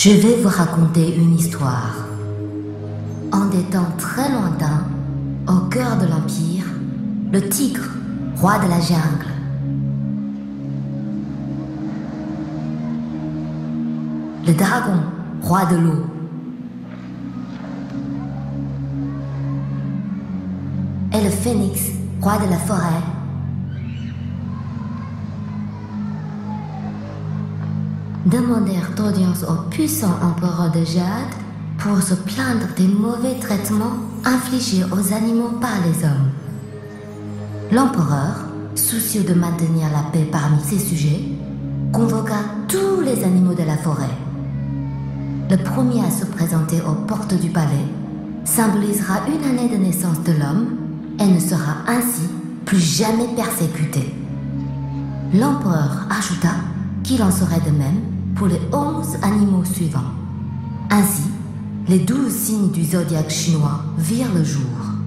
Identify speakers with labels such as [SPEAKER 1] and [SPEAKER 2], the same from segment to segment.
[SPEAKER 1] Je vais vous raconter une histoire. En des temps très lointains, au cœur de l'Empire, le tigre, roi de la jungle, le dragon, roi de l'eau, et le phénix, roi de la forêt, demandèrent audience au puissant empereur de Jade pour se plaindre des mauvais traitements infligés aux animaux par les hommes. L'empereur, soucieux de maintenir la paix parmi ses sujets, convoqua tous les animaux de la forêt. Le premier à se présenter aux portes du palais symbolisera une année de naissance de l'homme et ne sera ainsi plus jamais persécuté. L'empereur ajouta qu'il en serait de même pour les onze animaux suivants. Ainsi, les douze signes du zodiaque chinois virent le jour.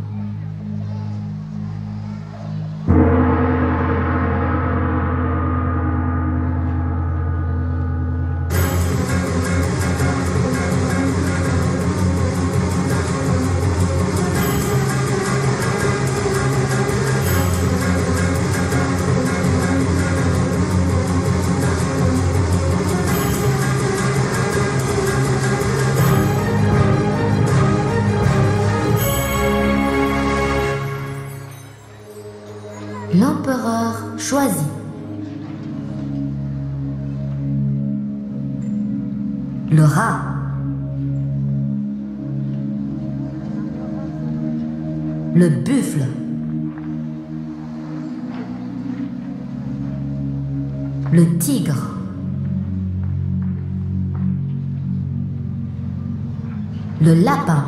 [SPEAKER 1] Le buffle. Le tigre. Le lapin.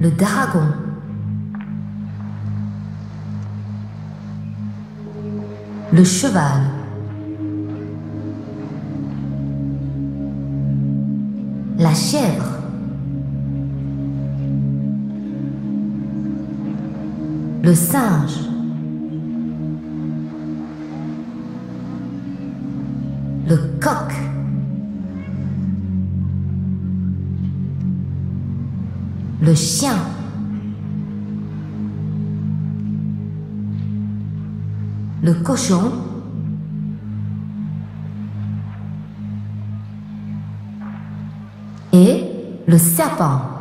[SPEAKER 1] Le dragon. Le cheval. La chèvre. Le singe. Le coq. Le chien. Le cochon. Et le serpent.